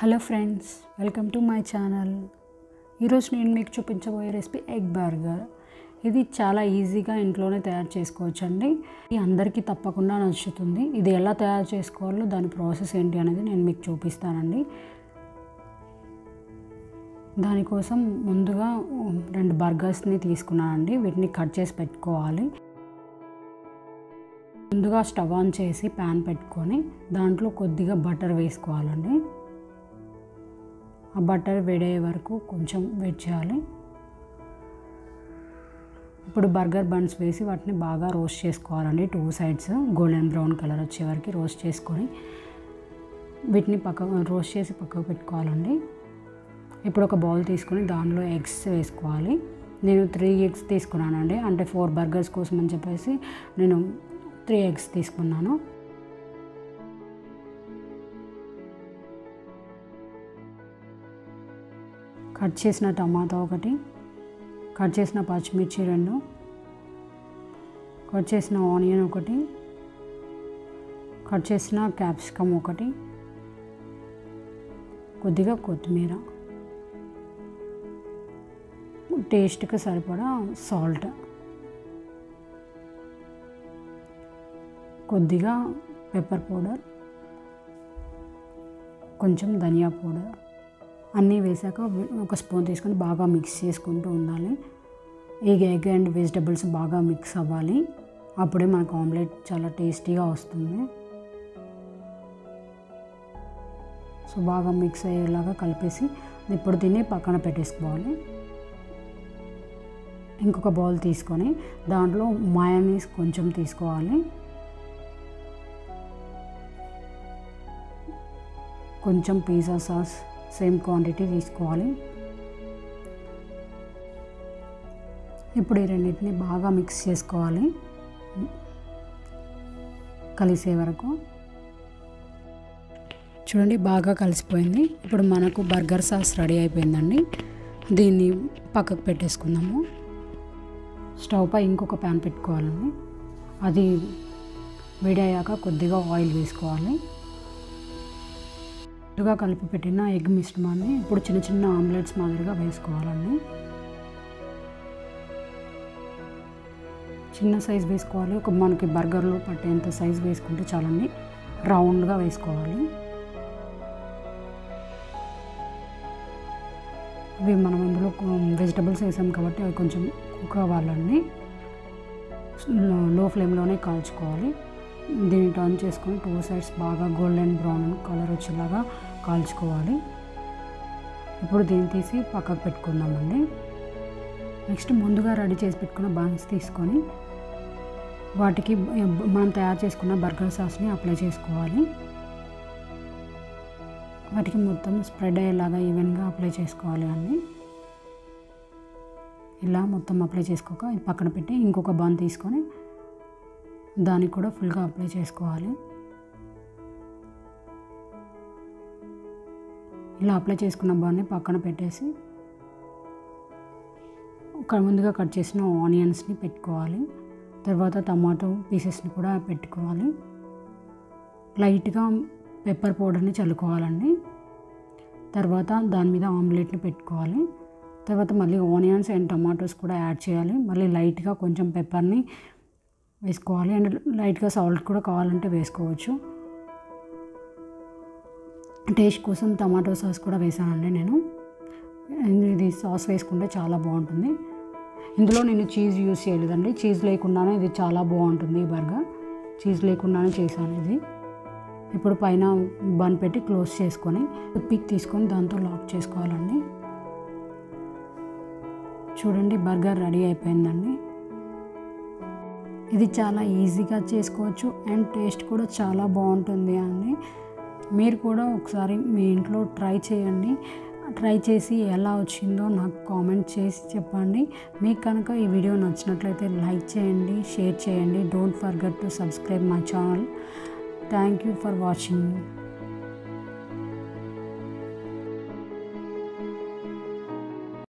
Hello friends welcome to my channel. ఈరోజు నేను మీకు చూపించబోయే రెసిపీ ఎగ్ బర్గర్. ఇది చాలా ఈజీగా ఇంట్లోనే తయారు చేసుకోవచ్చు అండి ఇది అందరికీ తప్పకుండా నచ్చుతుంది. ఇది ఎలా తయారు చేసుకోవాలో దాని ప్రాసెస్ ఏంటి అనేది నేను మీకు చూపిస్తానండి. దానికోసం ముందుగా రెండు బర్గర్స్ని తీసుకున్నానండి. వీటిని కట్ చేసి పెట్టుకోవాలి. ముందుగా స్టవ్ ఆన్ చేసి ప్యాన్ పెట్టుకొని దాంట్లో కొద్దిగా బటర్ వేసుకోవాలండి. ఆ బటర్ వేడయ్యే వరకు కొంచెం వెయిట్ చేయాలి. ఇప్పుడు బర్గర్ బన్స్ వేసి వాటిని బాగా రోస్ట్ చేసుకోవాలండి. Two sides golden brown colour వచ్చే వరకు రోస్ట్ చేసుకొని వీటిని పక్క రోస్ట్ చేసి పక్కకు పెట్టుకోవాలండి. ఇప్పుడు ఒక బౌల్ తీసుకొని దానిలో ఎగ్స్ వేసుకోవాలి. నేను త్రీ ఎగ్స్ తీసుకున్నానండి. అంటే ఫోర్ బర్గర్స్ కోసం అని చెప్పేసి నేను త్రీ ఎగ్స్ తీసుకున్నాను. కట్ చేసిన టమాటా ఒకటి కట్ చేసిన పచ్చిమిర్చి రెండు కట్ చేసిన ఆనియన్ ఒకటి కట్ చేసిన క్యాప్సికమ్ ఒకటి కొద్దిగా కొత్తిమీర. టేస్ట్కి సరిపడా సాల్ట్. కొద్దిగా పెప్పర్ పౌడర్ కొంచెం ధనియా పౌడర్. అన్నీ వేసాక ఒక స్పూన్ తీసుకొని బాగా మిక్స్ చేసుకుంటూ ఉండాలి. ఈ ఎగ్ అండ్ వెజిటబుల్స్ బాగా మిక్స్ అవ్వాలి. అప్పుడే మనకు ఆమ్లెట్ చాలా టేస్టీగా వస్తుంది. సో బాగా మిక్స్ అయ్యేలాగా కలిపేసి ఇప్పుడు దీన్ని పక్కన పెట్టేసుకోవాలి. ఇంకొక బౌల్ తీసుకొని దాంట్లో మయోనీస్ కొంచెం తీసుకోవాలి. కొంచెం పిజ్జా సాస్ సేమ్ క్వాంటిటీ తీసుకోవాలి. ఇప్పుడు ఈ రెండింటిని బాగా మిక్స్ చేసుకోవాలి. కలిసే వరకు. చూడండి బాగా కలిసిపోయింది. ఇప్పుడు మనకు బర్గర్ సాస్ రెడీ అయిపోయిందండి. దీన్ని పక్కకు పెట్టేసుకుందాము. స్టవ్ పై ఇంకొక ప్యాన్ పెట్టుకోవాలండి. అది వేడయ్యాక కొద్దిగా ఆయిల్ వేసుకోవాలి. ముందుగా కలిపి పెట్టిన ఎగ్ మిశ్రమాన్ని ఇప్పుడు చిన్న చిన్న ఆమ్లెట్స్ మాదిరిగా వేసుకోవాలండి. చిన్న సైజ్ వేసుకోవాలి. ఒక మనకి బర్గర్లో పట్టేంత సైజ్ వేసుకుంటే చాలండి. రౌండ్గా వేసుకోవాలి. అవి మనం ఇందులో వెజిటబుల్స్ వేసాం కాబట్టి అవి కొంచెం కుక్ అవ్వాలండి. లో ఫ్లేమ్లోనే కాల్చుకోవాలి. దీన్ని టర్న్ చేసుకొని టూ సైడ్స్ బాగా గోల్డెన్ బ్రౌన్ కలర్ వచ్చేలాగా కాల్చుకోవాలి. ఇప్పుడు దీన్ని తీసి పక్కకు పెట్టుకుందామండి. నెక్స్ట్ ముందుగా రెడీ చేసి పెట్టుకున్న బన్స్ తీసుకొని వాటికి మనం తయారు చేసుకున్న బర్గర్ సాస్ని అప్లై చేసుకోవాలి. వాటికి మొత్తం స్ప్రెడ్ అయ్యేలాగా ఈవెన్గా అప్లై చేసుకోవాలి అండి ఇలా మొత్తం అప్లై చేసుకోక పక్కన పెట్టి ఇంకొక బన్ తీసుకొని దానికి కూడా ఫుల్గా అప్లై చేసుకోవాలి. ఇలా అప్లై చేసుకున్న బాన్ని పక్కన పెట్టేసి ఒక ముందుగా కట్ చేసిన ఆనియన్స్ని పెట్టుకోవాలి. తర్వాత టమాటో పీసెస్ని కూడా పెట్టుకోవాలి. లైట్గా పెప్పర్ పౌడర్ని చల్లుకోవాలండి. తర్వాత దాని మీద ఆమ్లెట్ని పెట్టుకోవాలి. తర్వాత మళ్ళీ ఆనియన్స్ అండ్ టమాటోస్ కూడా యాడ్ చేయాలి. మళ్ళీ లైట్గా కొంచెం పెప్పర్ని వేసుకోవాలి. అండ్ లైట్గా సాల్ట్ కూడా కావాలంటే వేసుకోవచ్చు. టేస్ట్ కోసం టమాటో సాస్ కూడా వేసానండి నేను. ఇది సాస్ వేసుకుంటే చాలా బాగుంటుంది. ఇందులో నేను చీజ్ యూస్ చేయలేదండి. చీజ్ లేకుండానే ఇది చాలా బాగుంటుంది ఈ బర్గర్. చీజ్ లేకుండానే చేశాను ఇది. ఇప్పుడు పైన బన్ పెట్టి క్లోజ్ చేసుకొని పిక్ తీసుకొని దాంతో లాక్ చేసుకోవాలండి. చూడండి బర్గర్ రెడీ అయిపోయిందండి. ఇది చాలా ఈజీగా చేసుకోవచ్చు అండ్ టేస్ట్ కూడా చాలా బాగుంటుంది అండి. మీరు కూడా ఒకసారి మీ ఇంట్లో ట్రై చేయండి. ట్రై చేసి ఎలా వచ్చిందో నాకు కామెంట్ చేసి చెప్పండి. మీకు కనుక ఈ వీడియో నచ్చినట్లయితే లైక్ చేయండి షేర్ చేయండి. Don't forget to subscribe my channel thank you for watching